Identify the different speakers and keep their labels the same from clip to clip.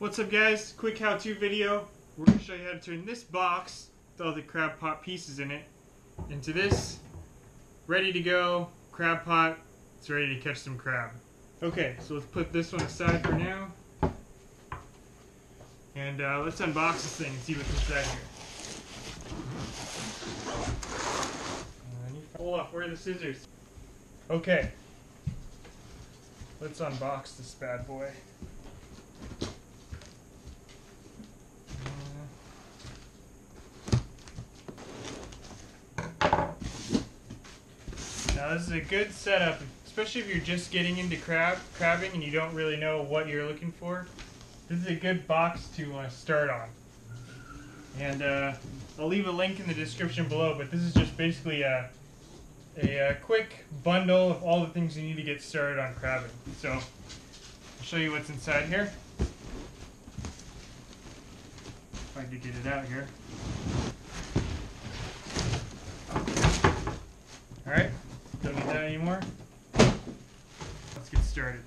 Speaker 1: What's up guys? Quick how-to video. We're going to show you how to turn this box with all the crab pot pieces in it into this ready to go crab pot. It's ready to catch some crab. Okay, so let's put this one aside for now. And uh, let's unbox this thing and see what's inside here. Uh, Hold off, where are the scissors? Okay. Let's unbox this bad boy. This is a good setup, especially if you're just getting into crab crabbing and you don't really know what you're looking for. This is a good box to uh, start on. And uh, I'll leave a link in the description below, but this is just basically a, a, a, quick bundle of all the things you need to get started on crabbing. So I'll show you what's inside here. If I could get it out here. Alright, don't need that anymore. Let's get started.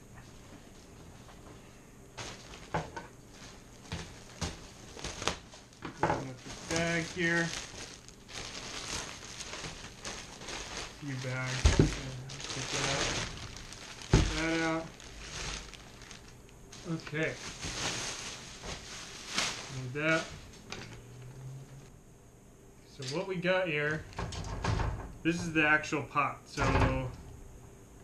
Speaker 1: Open up here. few bags. Get that out. Get that out. Okay. Need that. So what we got here this is the actual pot. So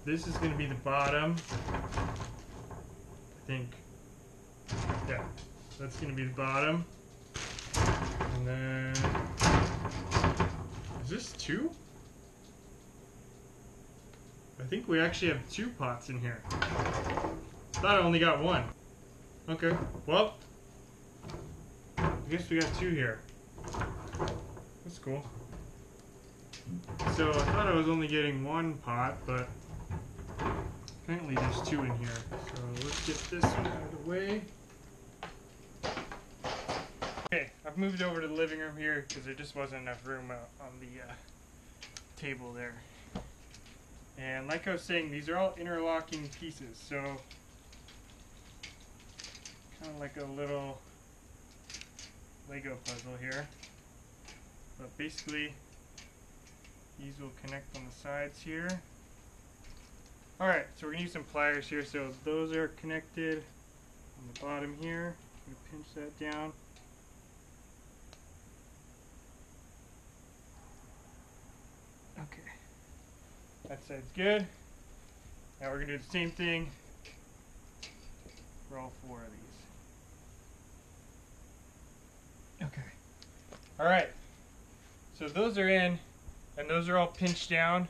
Speaker 1: this is going to be the bottom. I think. Yeah, that's going to be the bottom. Two? I think we actually have two pots in here. Thought I only got one. Okay, well, I guess we got two here. That's cool. So I thought I was only getting one pot, but apparently there's two in here. So let's get this one out of the way. Okay, I've moved over to the living room here because there just wasn't enough room on the uh, table there. And like I was saying, these are all interlocking pieces, so kind of like a little Lego puzzle here. But basically, these will connect on the sides here. Alright, so we're going to use some pliers here. So those are connected on the bottom here. pinch that down. Okay. That side's good. Now we're going to do the same thing for all four of these. Okay. Alright. So those are in and those are all pinched down.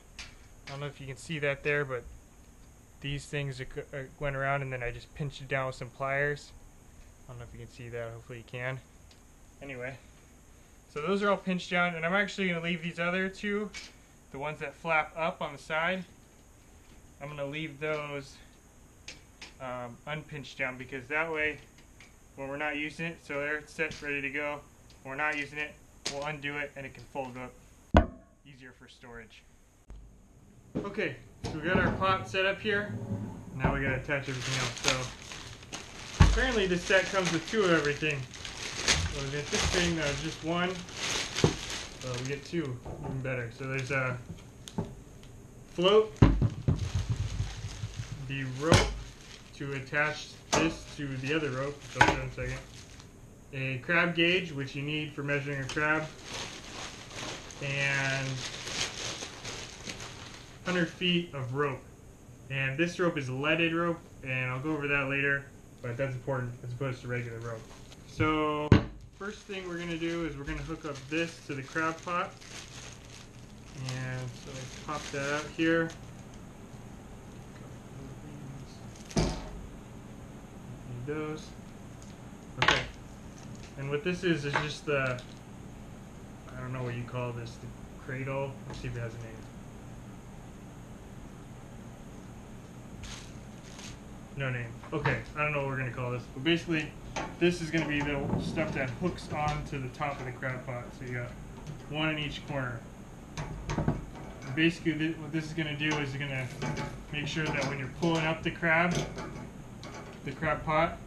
Speaker 1: I don't know if you can see that there, but these things went around and then I just pinched it down with some pliers. I don't know if you can see that, hopefully you can. Anyway, so those are all pinched down and I'm actually going to leave these other two, the ones that flap up on the side, I'm going to leave those um, unpinched down because that way when we're not using it, so they're set ready to go, when we're not using it, we'll undo it and it can fold up easier for storage. Okay, so we got our pot set up here. Now we gotta attach everything else. So apparently this set comes with two of everything. So we anticipating that was just one. So we get two, even better. So there's a float, the rope to attach this to the other rope, show in a second. A crab gauge, which you need for measuring a crab, and 100 feet of rope. And this rope is leaded rope, and I'll go over that later, but that's important as opposed to regular rope. So, first thing we're going to do is we're going to hook up this to the crab pot. And so I pop that out here. Those. Okay. And what this is, is just the I don't know what you call this, the cradle. Let's see if it has a name. No name. Okay, I don't know what we're going to call this. But basically, this is going to be the stuff that hooks onto the top of the crab pot. So you got one in each corner. Basically, th what this is going to do is going to make sure that when you're pulling up the crab, the crab pot,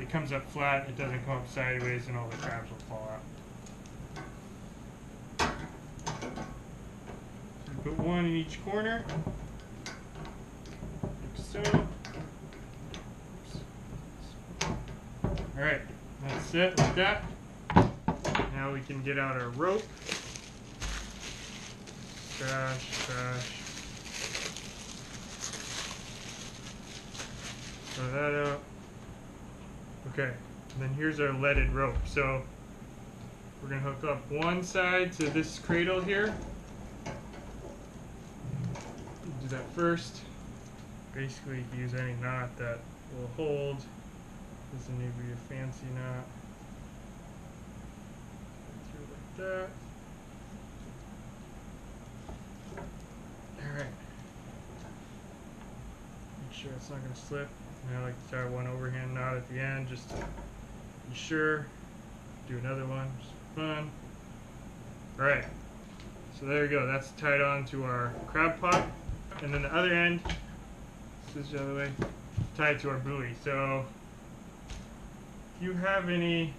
Speaker 1: it comes up flat, it doesn't come up sideways, and all the crabs will fall out. Put one in each corner, like so. Alright, it, like that. Now we can get out our rope. Trash, trash. Throw that out. Okay, and then here's our leaded rope. So we're gonna hook up one side to this cradle here. Do that first. Basically, use any knot that will hold. Doesn't need to be a fancy knot. That. Alright. Make sure it's not going to slip. And I like to tie one overhand knot at the end just to be sure. Do another one, just for fun. Alright. So there we go. That's tied on to our crab pot. And then the other end, this is the other way, tied to our buoy. So if you have any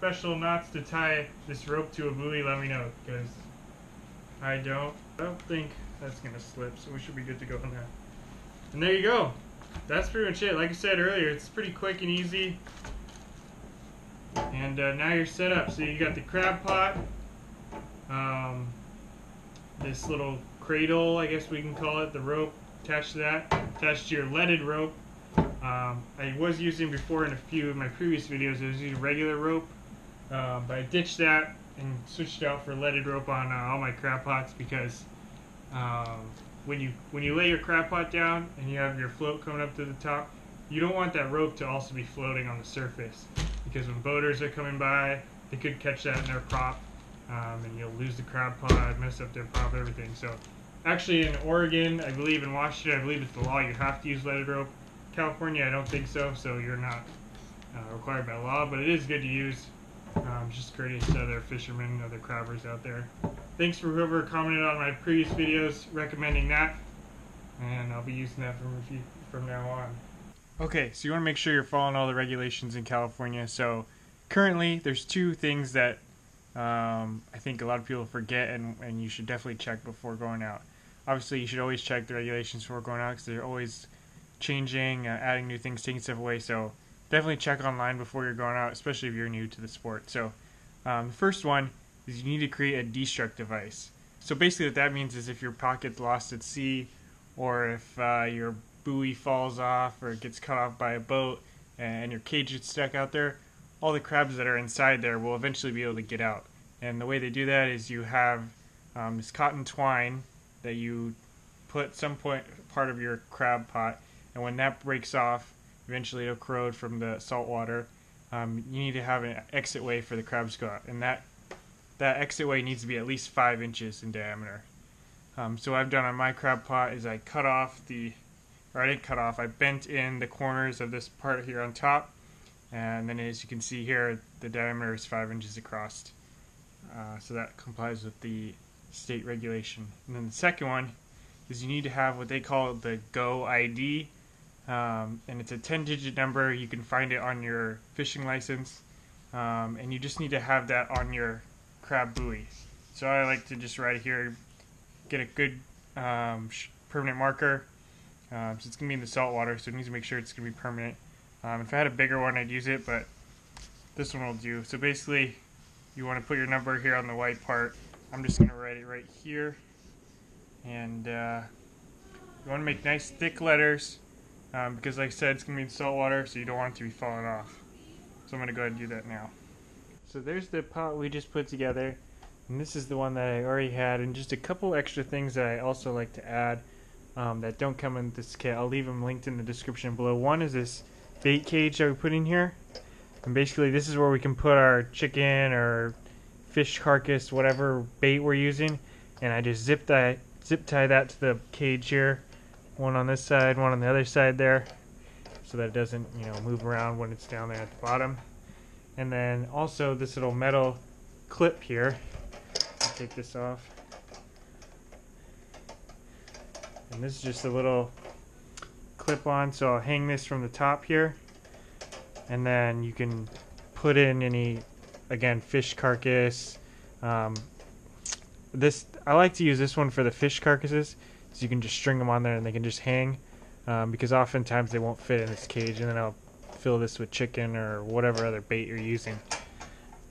Speaker 1: special knots to tie this rope to a buoy, let me know because I don't. I don't think that's gonna slip, so we should be good to go on that. And there you go. That's pretty much it. Like I said earlier, it's pretty quick and easy. And uh, now you're set up. So you got the crab pot, um, this little cradle, I guess we can call it, the rope attached to that, attached to your leaded rope. Um, I was using before in a few of my previous videos, I was using regular rope, uh, but I ditched that and switched out for leaded rope on uh, all my crab pots because um, when you when you lay your crab pot down and you have your float coming up to the top, you don't want that rope to also be floating on the surface because when boaters are coming by, they could catch that in their prop, um, and you'll lose the crab pot, mess up their prop, everything. So, actually, in Oregon, I believe in Washington, I believe it's the law you have to use leaded rope. California, I don't think so, so you're not uh, required by law, but it is good to use. Um, just courteous to other fishermen, other crabbers out there. Thanks for whoever commented on my previous videos recommending that, and I'll be using that from from now on. Okay, so you want to make sure you're following all the regulations in California. So currently, there's two things that um, I think a lot of people forget, and, and you should definitely check before going out. Obviously, you should always check the regulations before going out because they're always changing, uh, adding new things, taking stuff away. So definitely check online before you're going out, especially if you're new to the sport. So um, the first one is you need to create a destruct device. So basically what that means is if your pocket's lost at sea or if uh, your buoy falls off or it gets cut off by a boat and your cage gets stuck out there, all the crabs that are inside there will eventually be able to get out. And the way they do that is you have um, this cotton twine that you put some point part of your crab pot, and when that breaks off, eventually it'll corrode from the salt water. Um, you need to have an exit way for the crabs to go out, and that that exit way needs to be at least five inches in diameter. Um, so what I've done on my crab pot is I cut off the, or I didn't cut off, I bent in the corners of this part here on top, and then as you can see here, the diameter is five inches across. Uh, so that complies with the state regulation. And then the second one is you need to have what they call the Go ID, um, and it's a 10-digit number. You can find it on your fishing license, um, and you just need to have that on your crab buoy. So I like to just right here get a good um, permanent marker. Um, so it's going to be in the salt water, so it needs to make sure it's going to be permanent. Um, if I had a bigger one, I'd use it, but this one will do. So basically, you want to put your number here on the white part. I'm just to write it right here. And uh, you want to make nice thick letters um, because like I said, it's going to be in salt water, so you don't want it to be falling off. So I'm going to go ahead and do that now. So there's the pot we just put together. And this is the one that I already had. And just a couple extra things that I also like to add um, that don't come in this kit. I'll leave them linked in the description below. One is this bait cage that we put in here. And basically this is where we can put our chicken or fish carcass, whatever bait we're using. And I just zip that, zip tie that to the cage here. One on this side, one on the other side there. So that it doesn't, you know, move around when it's down there at the bottom. And then also this little metal clip here. I'll take this off. And this is just a little clip on, so I'll hang this from the top here. and then you can put in any, again, fish carcass. Um, this I like to use this one for the fish carcasses, so you can just string them on there and they can just hang, um, because oftentimes they won't fit in this cage, and then I'll fill this with chicken or whatever other bait you're using.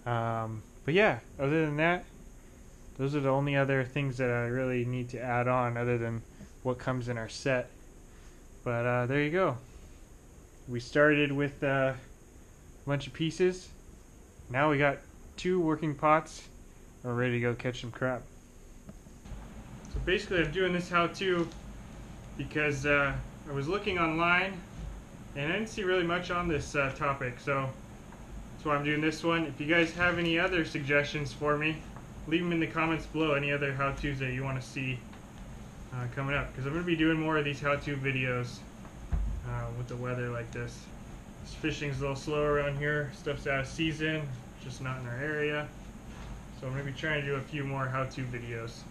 Speaker 1: Um, but yeah, other than that, those are the only other things that I really need to add on, other than what comes in our set. But uh, there you go. We started with uh, a bunch of pieces. Now we got two working pots. We're ready to go catch some crab. So basically, I'm doing this how-to because uh, I was looking online and I didn't see really much on this uh, topic. So that's why I'm doing this one. If you guys have any other suggestions for me, leave them in the comments below. Any other how-tos that you want to see uh, coming up because I'm going to be doing more of these how-to videos uh, with the weather like this. This fishing's a little slow around here. Stuff's out of season, just not in our area. So I'm going to be trying to do a few more how-to videos.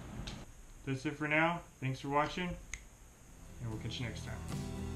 Speaker 1: That's it for now. Thanks for watching, and we'll catch you next time.